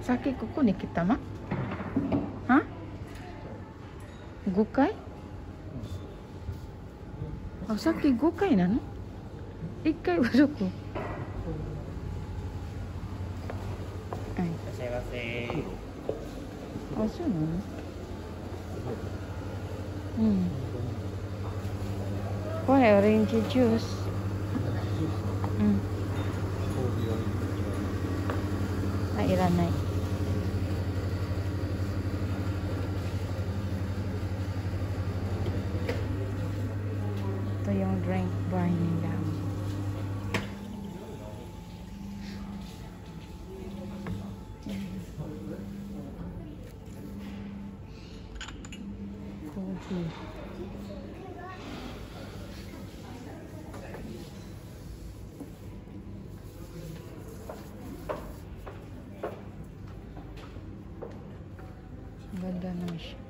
Sakit kuku ni kita mah. Ha? Gukai? Oh, sakit gukai nan. Ikai wasuku. Ai. Terima kasih. Asu nan. Hmm. Kuah orange juice. Hmm. Ayo lah naik. rank binding down. Ganda na siya.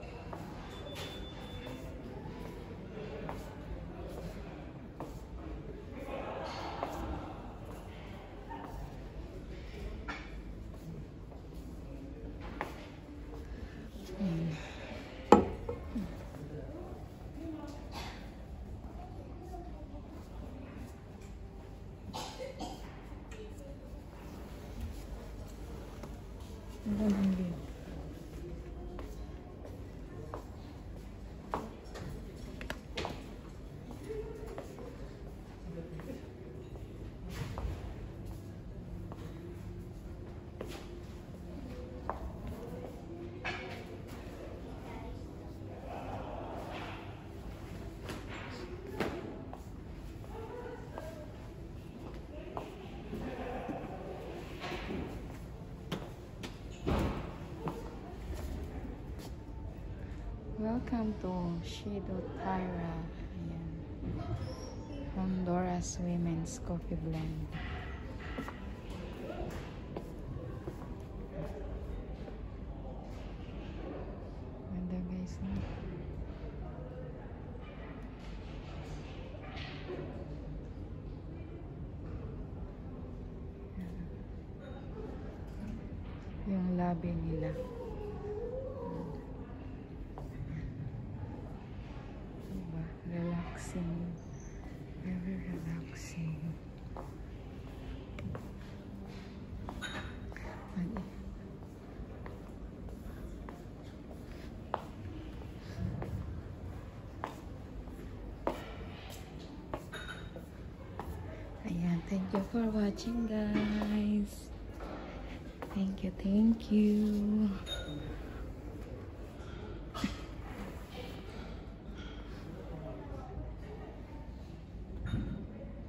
Gracias. Welcome to Shido Tyra. Ayan. Honduras Women's Coffee Blend. Ganda guys. No? Yung labi nila. relaxing. Very relaxing. Ayan, thank you for watching guys. Thank you, thank you.